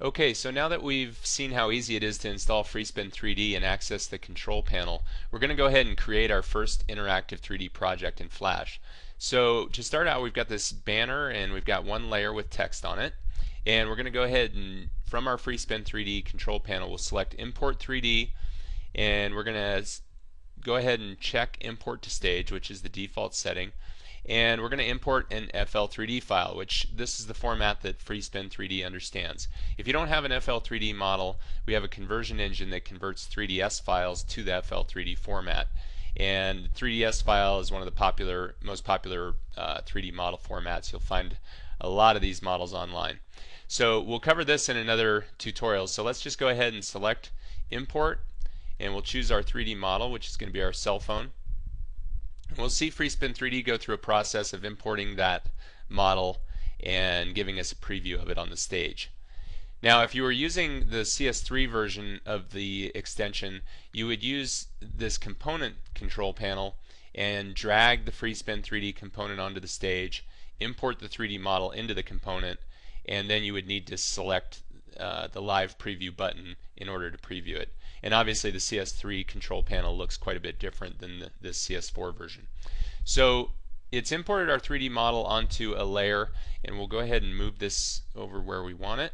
Okay, so now that we've seen how easy it is to install FreeSpin 3D and access the control panel, we're going to go ahead and create our first interactive 3D project in Flash. So to start out, we've got this banner and we've got one layer with text on it. And we're going to go ahead and from our FreeSpin 3D control panel, we'll select Import 3D and we're going to go ahead and check Import to Stage, which is the default setting and we're going to import an FL3D file which this is the format that FreeSpin 3D understands. If you don't have an FL3D model we have a conversion engine that converts 3ds files to the FL3D format and 3ds file is one of the popular most popular uh, 3D model formats. You'll find a lot of these models online. So we'll cover this in another tutorial so let's just go ahead and select import and we'll choose our 3D model which is going to be our cell phone We'll see FreeSpin 3D go through a process of importing that model and giving us a preview of it on the stage. Now if you were using the CS3 version of the extension you would use this component control panel and drag the FreeSpin 3D component onto the stage, import the 3D model into the component, and then you would need to select uh, the live preview button in order to preview it. And obviously the CS3 control panel looks quite a bit different than the, the CS4 version. So it's imported our 3D model onto a layer and we'll go ahead and move this over where we want it.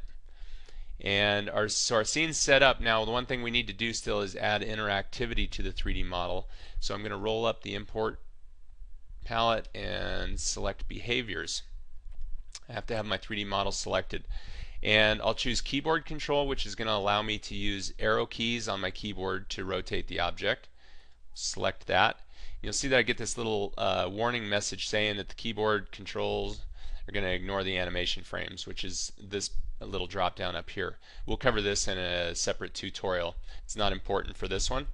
And our, so our scene's set up now. The one thing we need to do still is add interactivity to the 3D model. So I'm going to roll up the import palette and select behaviors. I have to have my 3D model selected and I'll choose keyboard control which is going to allow me to use arrow keys on my keyboard to rotate the object. Select that. You'll see that I get this little uh, warning message saying that the keyboard controls are going to ignore the animation frames which is this little drop down up here. We'll cover this in a separate tutorial. It's not important for this one.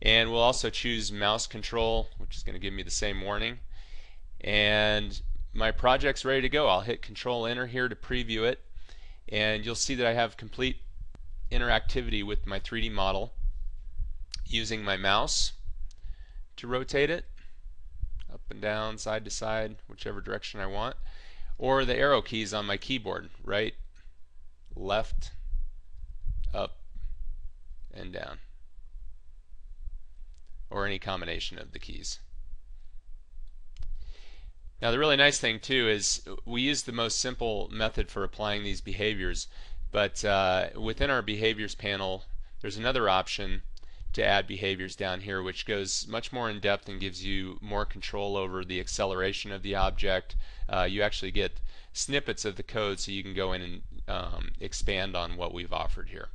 And we'll also choose mouse control which is going to give me the same warning. And my project's ready to go. I'll hit control enter here to preview it and you'll see that I have complete interactivity with my 3D model using my mouse to rotate it up and down, side to side, whichever direction I want, or the arrow keys on my keyboard, right, left, up, and down, or any combination of the keys. Now the really nice thing too is we use the most simple method for applying these behaviors but uh, within our behaviors panel there's another option to add behaviors down here which goes much more in depth and gives you more control over the acceleration of the object. Uh, you actually get snippets of the code so you can go in and um, expand on what we've offered here.